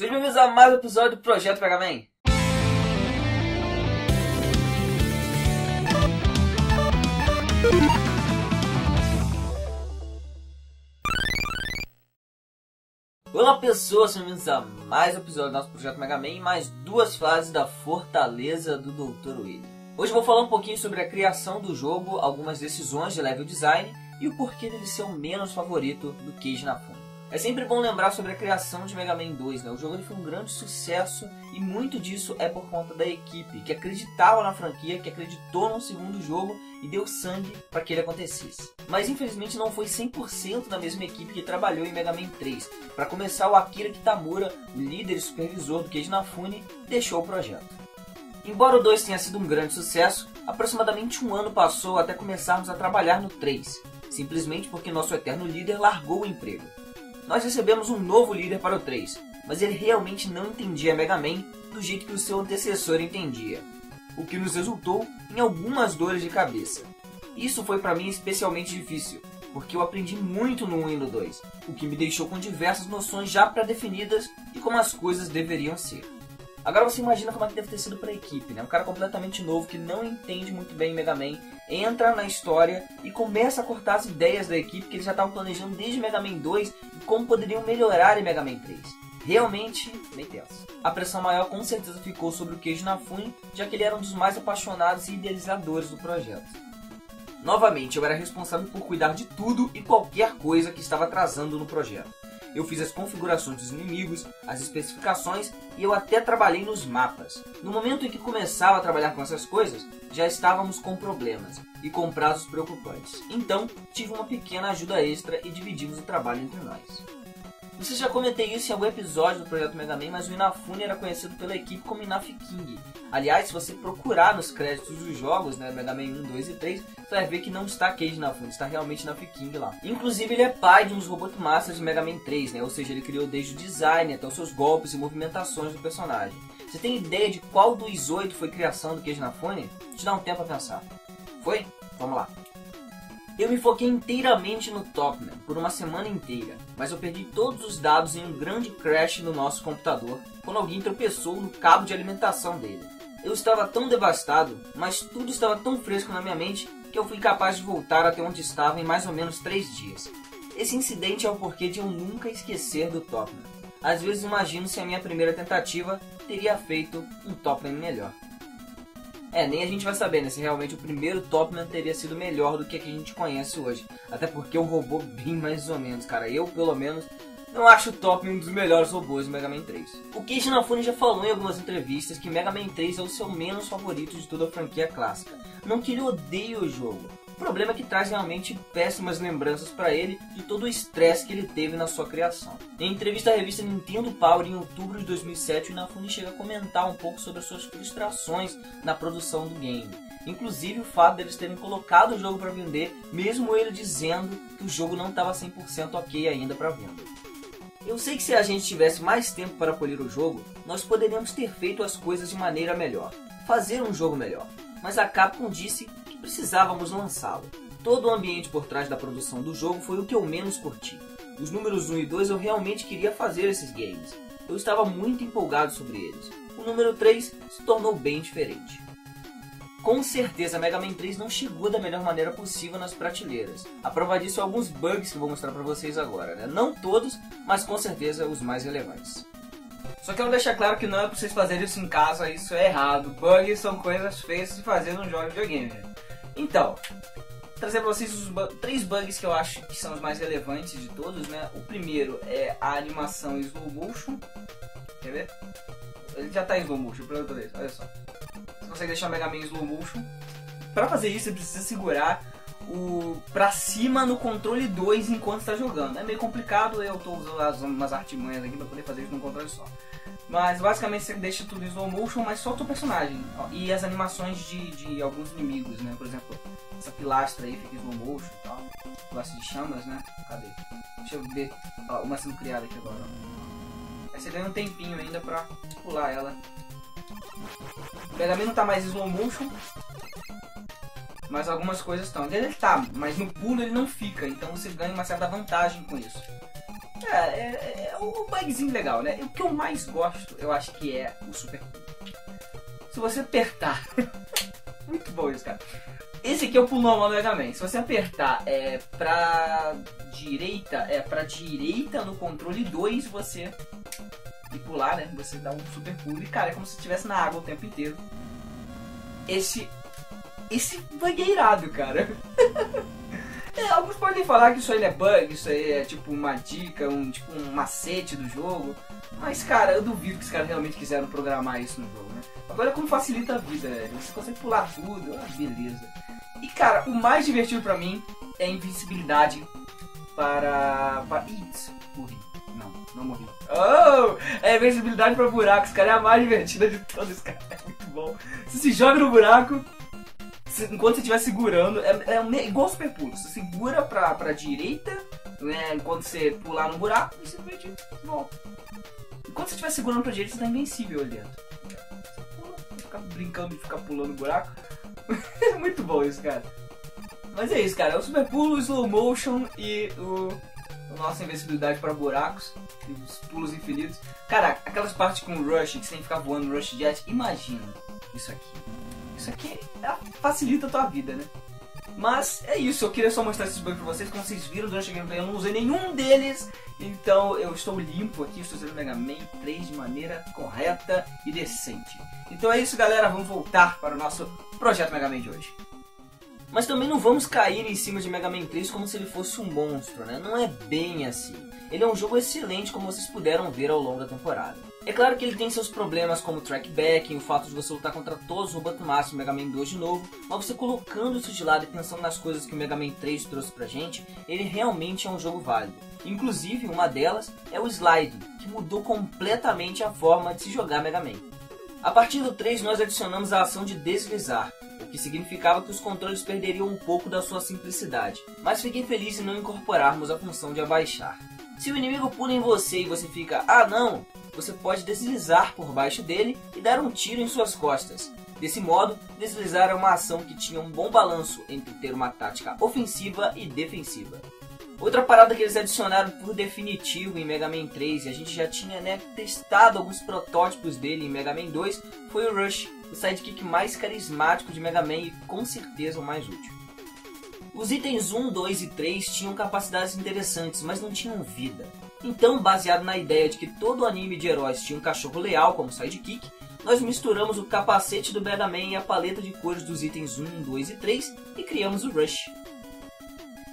Sejam bem-vindos a mais um episódio do Projeto Mega Man. Olá pessoas, sejam bem-vindos a mais um episódio do nosso Projeto Mega Man e mais duas fases da Fortaleza do Dr. William. Hoje vou falar um pouquinho sobre a criação do jogo, algumas decisões de level design e o porquê dele ser o menos favorito do Cage na Fune. É sempre bom lembrar sobre a criação de Mega Man 2, né? O jogo foi um grande sucesso e muito disso é por conta da equipe que acreditava na franquia, que acreditou no segundo jogo e deu sangue para que ele acontecesse. Mas infelizmente não foi 100% da mesma equipe que trabalhou em Mega Man 3. Para começar, o Akira Kitamura, líder e supervisor do Keiji Inafune, deixou o projeto. Embora o 2 tenha sido um grande sucesso, aproximadamente um ano passou até começarmos a trabalhar no 3, simplesmente porque nosso eterno líder largou o emprego. Nós recebemos um novo líder para o 3, mas ele realmente não entendia Mega Man do jeito que o seu antecessor entendia, o que nos resultou em algumas dores de cabeça. Isso foi para mim especialmente difícil, porque eu aprendi muito no 1 e no 2, o que me deixou com diversas noções já pré-definidas de como as coisas deveriam ser. Agora você imagina como é que deve ter sido para a equipe, né? Um cara completamente novo que não entende muito bem Mega Man, entra na história e começa a cortar as ideias da equipe que eles já estavam planejando desde Mega Man 2 e como poderiam melhorar em Mega Man 3. Realmente bem tenso. A pressão maior com certeza ficou sobre o Keiji Nafune, já que ele era um dos mais apaixonados e idealizadores do projeto. Novamente, eu era responsável por cuidar de tudo e qualquer coisa que estava atrasando no projeto eu fiz as configurações dos inimigos, as especificações e eu até trabalhei nos mapas. No momento em que começava a trabalhar com essas coisas, já estávamos com problemas e com prazos preocupantes. Então, tive uma pequena ajuda extra e dividimos o trabalho entre nós. Não sei se já comentei isso em algum episódio do Projeto Mega Man, mas o Inafune era conhecido pela equipe como Inaf King. Aliás, se você procurar nos créditos dos jogos, né, Mega Man 1, 2 e 3, você vai ver que não está Cage Inafune, está realmente Inaf King lá. Inclusive, ele é pai de uns Robot Masters de Mega Man 3, né, ou seja, ele criou desde o design até os seus golpes e movimentações do personagem. Você tem ideia de qual dos oito foi criação do Cage Inafune? Te dá um tempo a pensar. Foi? Vamos lá. Eu me foquei inteiramente no Topman por uma semana inteira, mas eu perdi todos os dados em um grande crash no nosso computador quando alguém tropeçou no cabo de alimentação dele. Eu estava tão devastado, mas tudo estava tão fresco na minha mente que eu fui capaz de voltar até onde estava em mais ou menos três dias. Esse incidente é o porquê de eu nunca esquecer do Topman. Às vezes imagino se a minha primeira tentativa teria feito um Topman melhor. É, nem a gente vai saber, né? Se realmente o primeiro Topman teria sido melhor do que a que a gente conhece hoje. Até porque o robô bem mais ou menos, cara. Eu, pelo menos, não acho o Topman um dos melhores robôs do Mega Man 3. O Keiji Inafune já falou em algumas entrevistas que Mega Man 3 é o seu menos favorito de toda a franquia clássica. Não que ele odeie o jogo, problema que traz realmente péssimas lembranças para ele de todo o estresse que ele teve na sua criação. Em entrevista à revista Nintendo Power em outubro de 2007, o Inafune chega a comentar um pouco sobre as suas frustrações na produção do game. Inclusive o fato deles terem colocado o jogo para vender, mesmo ele dizendo que o jogo não estava 100% ok ainda para venda. Eu sei que se a gente tivesse mais tempo para polir o jogo, nós poderíamos ter feito as coisas de maneira melhor, fazer um jogo melhor. Mas a Capcom disse precisávamos lançá-lo. Todo o ambiente por trás da produção do jogo foi o que eu menos curti. Os números 1 e 2 eu realmente queria fazer esses games. Eu estava muito empolgado sobre eles. O número 3 se tornou bem diferente. Com certeza Mega Man 3 não chegou da melhor maneira possível nas prateleiras. A prova disso é alguns bugs que vou mostrar para vocês agora, né? Não todos, mas com certeza os mais relevantes. Só quero deixar claro que não é para vocês fazerem isso em casa, isso é errado. Bugs são coisas feitas de fazer num jogo de videogame. Então, trazer para vocês os três bugs que eu acho que são os mais relevantes de todos, né? O primeiro é a animação em slow motion. Quer ver? Ele já tá em slow motion, pela outra vez, olha só. Você consegue deixar o Mega Man em slow motion. Para fazer isso, você precisa segurar o pra cima no controle 2 enquanto está jogando. É meio complicado, eu estou usando umas artimanhas aqui para poder fazer isso no controle só. Mas basicamente você deixa tudo em slow motion, mas só o personagem. E as animações de, de alguns inimigos, né? Por exemplo, essa pilastra aí fica em slow motion e tal. Pilastra de chamas, né? Cadê? Deixa eu ver ó, uma sendo criada aqui agora. Aí você ganha um tempinho ainda pra pular ela. O Mega Man não tá mais em slow motion, mas algumas coisas estão. Ele tá, mas no pulo ele não fica, então você ganha uma certa vantagem com isso. É, é, é o bugzinho legal, né? O que eu mais gosto, eu acho que é o super Se você apertar. Muito bom isso, cara. Esse aqui o pulo normal Man. Se você apertar é, pra direita, é pra direita no controle 2, você. E pular, né? Você dá um super pulo. E cara, é como se estivesse na água o tempo inteiro. Esse. Esse bug é irado, cara. É, alguns podem falar que isso aí é bug, isso aí é tipo uma dica, um tipo um macete do jogo. Mas cara, eu duvido que os caras realmente quiseram programar isso no jogo, né? Agora como facilita a vida, velho. Você consegue pular tudo, ah, beleza. E cara, o mais divertido pra mim é a invencibilidade para. para... Ih, morri. Não, não morri. Oh! É a invencibilidade para buracos, cara. É a mais divertida de todas, cara. É muito bom. Você se joga no buraco, enquanto você estiver segurando, é, é igual super pulo. Você segura pra, pra direita, né? Enquanto você pular no buraco e simplesmente volta. Enquanto você estiver segurando pra direita, você tá invencível ali. Você fica brincando de ficar pulando buraco. é muito bom isso, cara. Mas é isso, cara. É o super pulo, o slow motion e o, nossa invencibilidade para buracos e os pulos infinitos. Cara, aquelas partes com rush que você tem que ficar voando no rush jet, imagina isso aqui. Isso aqui é, facilita a tua vida, né? Mas é isso, eu queria só mostrar esses bugs pra vocês. Como vocês viram durante a gameplay, eu não usei nenhum deles. Então eu estou limpo aqui, estou usando Mega Man 3 de maneira correta e decente. Então é isso, galera. Vamos voltar para o nosso projeto Mega Man de hoje. Mas também não vamos cair em cima de Mega Man 3 como se ele fosse um monstro, né? Não é bem assim. Ele é um jogo excelente, como vocês puderam ver ao longo da temporada. É claro que ele tem seus problemas como trackback, o fato de você lutar contra todos os robôs máximo Mega Man 2 de novo, mas você colocando isso de lado e pensando nas coisas que o Mega Man 3 trouxe pra gente, ele realmente é um jogo válido. Inclusive, uma delas é o Slide, que mudou completamente a forma de se jogar Mega Man. A partir do 3 nós adicionamos a ação de deslizar, o que significava que os controles perderiam um pouco da sua simplicidade, mas fiquei feliz em não incorporarmos a função de abaixar. Se o inimigo pula em você e você fica, ah não, você pode deslizar por baixo dele e dar um tiro em suas costas. Desse modo, deslizar é uma ação que tinha um bom balanço entre ter uma tática ofensiva e defensiva. Outra parada que eles adicionaram por definitivo em Mega Man 3, e a gente já tinha né, testado alguns protótipos dele em Mega Man 2, foi o Rush, o sidekick mais carismático de Mega Man e com certeza o mais útil. Os itens 1, 2 e 3 tinham capacidades interessantes, mas não tinham vida. Então, baseado na ideia de que todo anime de heróis tinha um cachorro leal como sidekick, nós misturamos o capacete do Mega Man e a paleta de cores dos itens 1, 2 e 3 e criamos o Rush.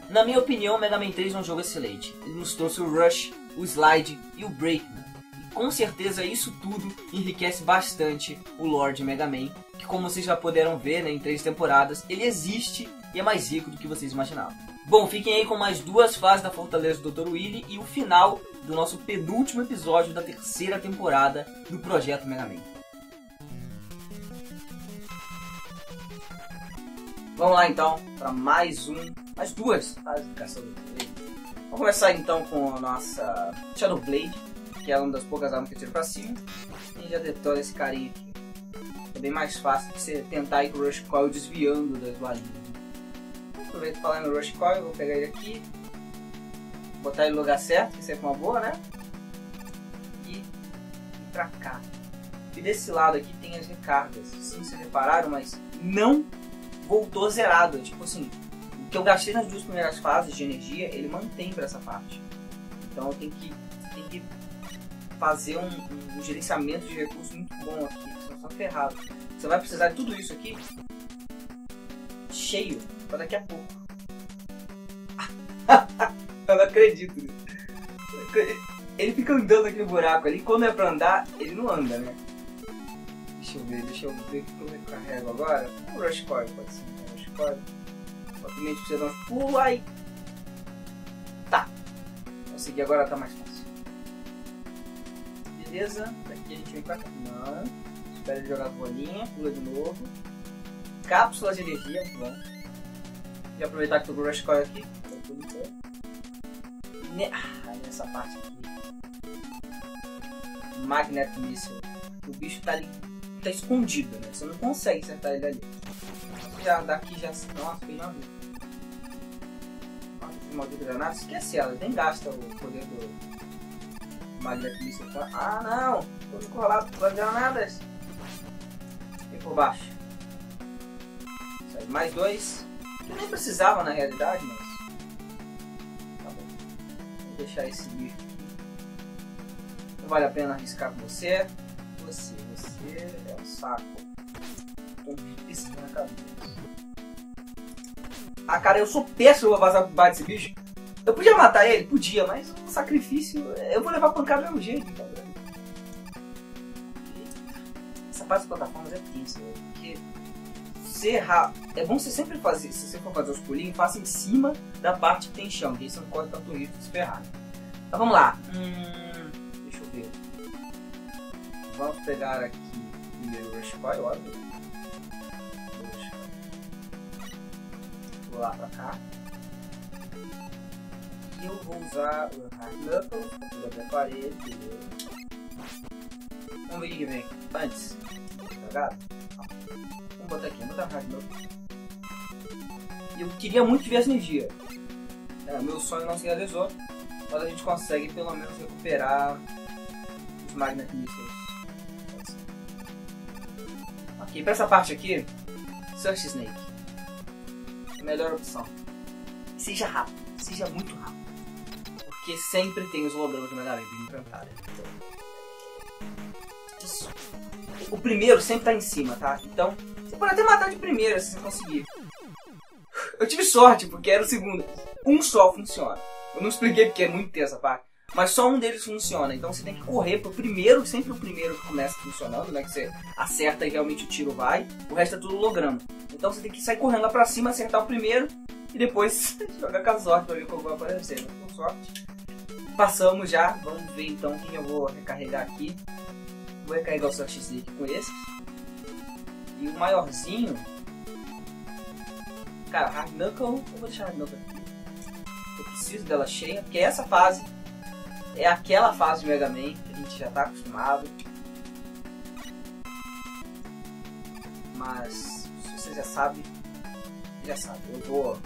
Na minha opinião, Mega Man 3 é um jogo excelente. Ele nos trouxe o Rush, o Slide e o Breakman. E com certeza isso tudo enriquece bastante o Lord Mega Man, que como vocês já puderam ver né, em três temporadas, ele existe e é mais rico do que vocês imaginavam. Bom, fiquem aí com mais duas fases da Fortaleza do Dr. Willy e o final do nosso penúltimo episódio da terceira temporada do Projeto Mega Man. Vamos lá então para mais um, mais duas fases de Caçador Vamos começar então com a nossa Shadow Blade, que é uma das poucas armas que eu tiro pra cima. E já detona esse carinha aqui. É bem mais fácil que você tentar ir com o Rush Coil desviando das balinhas aproveito falar no Rush Coil, vou pegar ele aqui, botar ele no lugar certo, que sempre é uma boa, né? E pra cá. E desse lado aqui tem as recargas. Sim, vocês repararam, mas não voltou zerado. Tipo assim, o que eu gastei nas duas primeiras fases de energia, ele mantém para essa parte. Então eu tenho que, tenho que fazer um, um, gerenciamento de recursos muito bom aqui, senão tá ferrado. Você vai precisar de tudo isso aqui cheio pra daqui a pouco. eu não acredito. Ele fica andando aqui no buraco ali, quando é pra andar, ele não anda, né? Deixa eu ver, deixa eu ver o que eu carrego agora. Um Rush Core pode ser, um Rush Core. Obviamente precisa dar uns pulos aí. Tá. Consegui, agora tá mais fácil. Beleza, daqui a gente vem pra cá. Não. Espera ele jogar a bolinha, pula de novo. Cápsulas de energia, bom. E aproveitar que com o Rush Coil aqui. Ah, nessa parte aqui. Magnet Missile. O bicho tá ali. tá escondido, né? Você não consegue acertar ele ali. Já daqui já. Nossa, fez uma. Nossa, maldita granada. Esquece ela, nem gasta o poder do. Magnetic Missile tá. Ah não! Tô encolado pelas granadas. Vem por baixo. Sai mais dois. Eu nem precisava na realidade, mas. Tá bom. Vou deixar esse bicho aqui. Não vale a pena arriscar com você. Você, você é um saco. Tô piscando na cabeça. Ah, cara, eu sou péssimo pra vazar baixo desse bicho. Eu podia matar ele? Podia, mas o sacrifício. Eu vou levar pancada do mesmo jeito, então. Essa parte das plataformas é tensa, né? porque você. É bom você sempre fazer, se você for fazer os pulinhos, faça em cima da parte que tem chão, que você não corre tanto risco de se ferrar. Então vamos lá. Hum, deixa eu ver. Vamos pegar aqui primeiro o Rush óbvio. Vou lá pra cá. E eu vou usar o Hard Knuckles pra poder a parede. Vamos ver o que vem. Antes. Cagado? Vamos E eu queria muito que tivesse energia. É, meu sonho não se realizou. Mas a gente consegue pelo menos recuperar os Magnet Missiles. Ok, pra essa parte aqui, Search Snake. Melhor opção. Seja rápido, seja muito rápido. Porque sempre tem os hologramas do Mega pra enfrentar. Isso. O primeiro sempre tá em cima, tá? Então, você pode até matar de primeira se você conseguir. Eu tive sorte, porque era o segundo. Um só funciona. Eu não expliquei porque é muito tensa essa parte. Mas só um deles funciona. Então você tem que correr pro primeiro, sempre o primeiro que começa funcionando, né? Que você acerta e realmente o tiro vai. O resto é tudo holograma. Então você tem que sair correndo lá pra cima, acertar o primeiro e depois jogar com a sorte pra ver qual vai aparecer. Né? Com sorte. Passamos já. Vamos ver então quem eu vou recarregar aqui. Vou recarregar o Search Snake com esses. E o maiorzinho. Cara, Hard Knuckle. Eu vou deixar Hard Knuckle aqui. Eu preciso dela cheia, porque essa fase é aquela fase de Mega Man que a gente já está acostumado. Mas se você já sabe, já sabe. Eu vou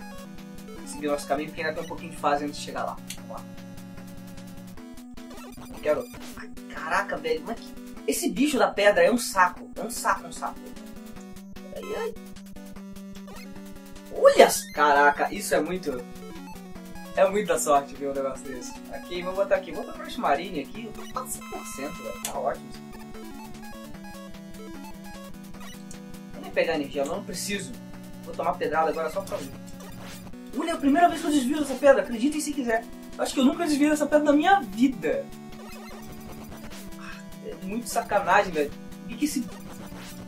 seguir nosso caminho porque ainda tem um pouquinho de fase antes de chegar lá. Vamos lá. Quero. Caraca, velho, mas que... esse bicho da pedra é um saco. É um saco, um saco. Ai. Olha! Caraca, isso é muito. É muita sorte ver um negócio desse. Aqui, vou botar aqui. Vou botar Crush Marine aqui. Eu tô quase 100%, velho. Tá ótimo. Vou nem pegar energia, eu não preciso. Vou tomar pedrada agora só pra mim. Olha, é a primeira vez que eu desvio essa pedra. Acreditem se quiser. Acho que eu nunca desvio essa pedra na minha vida. É muito sacanagem, velho. O que, que esse,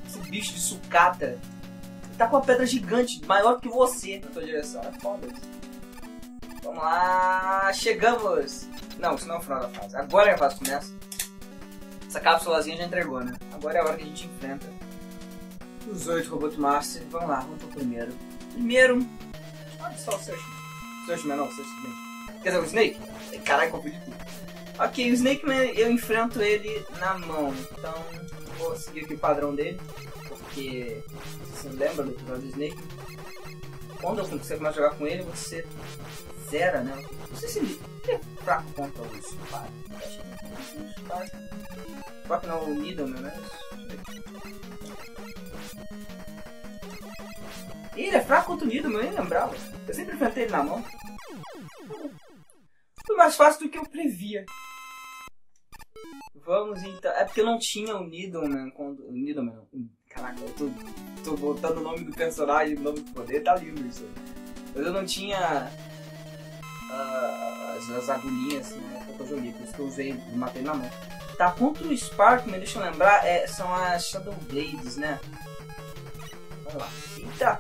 esse bicho de sucata tá com uma pedra gigante, maior que você na tua direção? É foda isso. Vamos lá, chegamos! Não, isso não é o final da fase. Agora é a fase começa. Essa cápsulazinha já entregou, né? Agora é a hora que a gente enfrenta os oito Robot Master. Vamos lá, vamos pro primeiro. Primeiro. Olha só o Search. Searchman não, Searchman. Quer dizer, o Snake? Caralho, confundi tudo. Ok, o Snake Man eu enfrento ele na mão. Então vou seguir aqui o padrão dele. Porque você se lembra do episódio do Snake? Quando você começa a jogar com ele, você zera, né? Não sei se é fraco contra os Spy. Fraco não, o Middleman, né? Ele é fraco contra o Middleman, eu nem lembrava. Eu sempre enfrentei ele na mão. Foi mais fácil do que eu previa. Vamos então. É porque não tinha o Needleman quando. O Needleman não. Caraca, eu tô, tô botando o nome do personagem, o nome do poder, tá lindo isso. Mas eu não tinha uh, as, as, agulhinhas, né? Que eu joguei, por isso que eu usei matei na mão. Tá, contra o Sparkman, deixa eu lembrar, é, são as Shadow Blades, né? Vamos lá. Eita!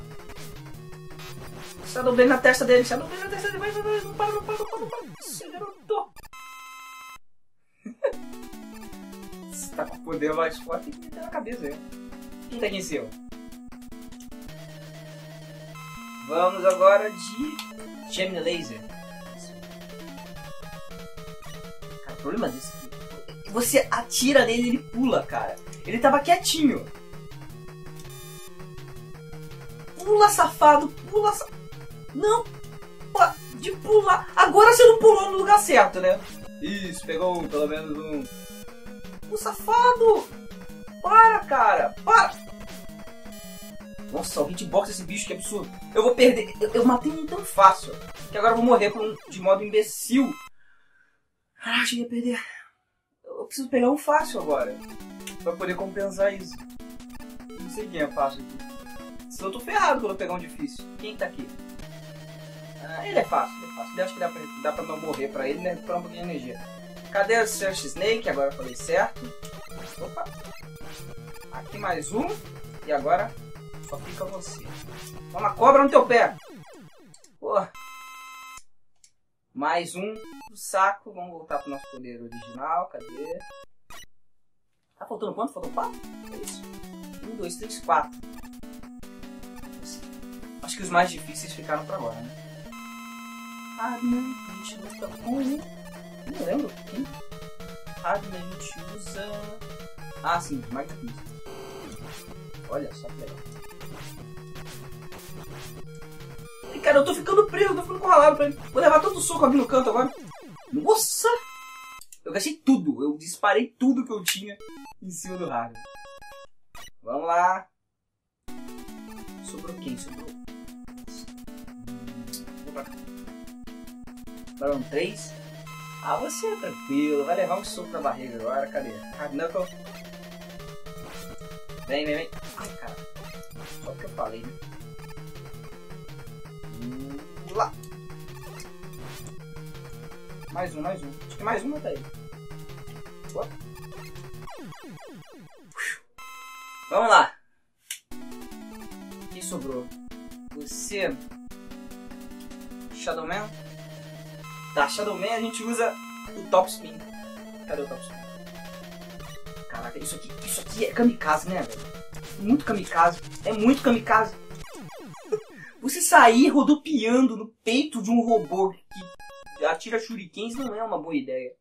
Shadow Blade na testa dele, Shadow Blade na testa dele, vai, vai, vai, não para, não para, não para, não para. Isso, garoto! Você tá com o poder mais forte, que meter na cabeça aí. Quem tá aqui em cima? Vamos agora de Gemini Laser. Cara, o problema disso é que você atira nele e ele pula, cara. Ele tava quietinho. Pula, safado, pula, sa... Não! De pular. Agora você não pulou no lugar certo, né? Isso, pegou um, pelo menos um. O safado! Para, cara! Para! Nossa, o hitbox desse bicho que absurdo. Eu vou perder. Eu, eu matei um tão fácil que agora eu vou morrer um, de modo imbecil. Ah, cheguei a perder. Eu preciso pegar um fácil agora. Pra poder compensar isso. Não sei quem é fácil aqui. Se eu tô ferrado quando eu pegar um difícil. Quem tá aqui? Ah, ele é fácil, ele é fácil. Eu acho que dá pra, dá pra não morrer pra ele, né? Por um pouquinho de energia. Cadê o Search Snake? Agora eu falei certo. Opa. Aqui mais um. E agora fica você. Toma cobra no teu pé. Porra. Mais um saco. Vamos voltar pro nosso poder original. Cadê? Tá faltando quanto? Faltou quatro? É isso. Um, dois, três, quatro. Acho que os mais difíceis ficaram pra agora, né? Hardman, a gente usa com. Não lembro quem. Hardman a gente usa. Ah, sim, mais difícil. Olha só que legal. E, cara, eu tô ficando preso, eu tô ficando corralado pra ele. Vou levar todo o soco ali no canto agora. Nossa! Eu gastei tudo, eu disparei tudo que eu tinha em cima do Hardman. Vamos lá. Sobrou quem? Sobrou. Vou pra cá. Foram três. Ah, você é tranquilo, vai levar um soco na barriga agora, cadê? Hard Knuckle. Vem, vem, vem. Ai, cara. Só que eu falei, né? Hum, lá. Mais um, mais um. Acho que mais um mata ele. Ué. Vamos lá. Quem sobrou? Você. Shadowman? Da Shadowman a gente usa o Top Spin. Cadê o Top Spin? Caraca, isso aqui, isso aqui é kamikaze, né, velho? Muito kamikaze. É muito kamikaze. Você sair rodopiando no peito de um robô que atira shurikens não é uma boa ideia.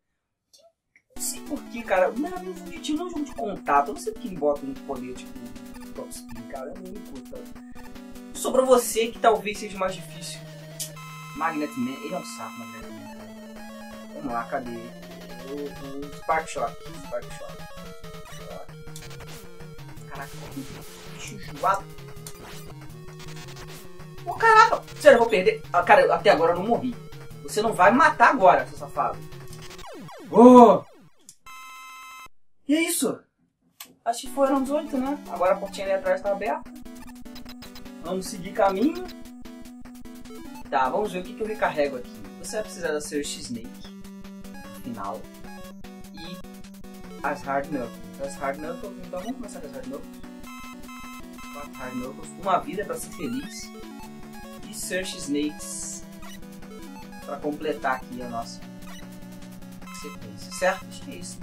Não sei porquê, cara. Não é meu objetivo não é um jogo de contato. Eu não sei quem bota um poder tipo top spin, cara. Não me curto. Sobrou você que talvez seja mais difícil. Magnet Man, ele é um saco, Magnet cara. Vamos lá, cadê? O, o Spark Shock. Spark Shock. Caraca, bicho enjoado. Ô caraca! Sério, eu vou perder. Ah, cara, até agora eu não morri. Você não vai matar agora, seu safado. Oh! E é isso. Acho que foram os oito, né? Agora a portinha ali atrás tá aberta. Vamos seguir caminho. Tá, vamos ver o que, que eu recarrego aqui. Você vai precisar da Search Snake. Final. E as Hard Knuckles. As Hard então vamos começar com as Hard Knuckles. Hard. Uma vida pra ser feliz. E Search Snakes. Pra completar aqui a nossa sequência, certo? Acho que é isso.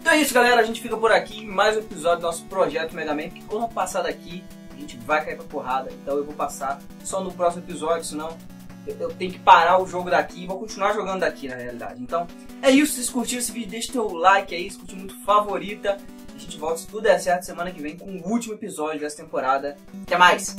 Então é isso, galera. A gente fica por aqui mais um episódio do nosso projeto Mega Man. Quando eu passar daqui, a gente vai cair pra porrada. Então eu vou passar só no próximo episódio, senão eu, tenho que parar o jogo daqui e vou continuar jogando daqui na realidade. Então é isso. Se vocês curtiram esse vídeo, deixa teu like aí, se curtiu muito favorita. A gente volta, se tudo der certo, semana que vem com o último episódio dessa temporada. Até mais!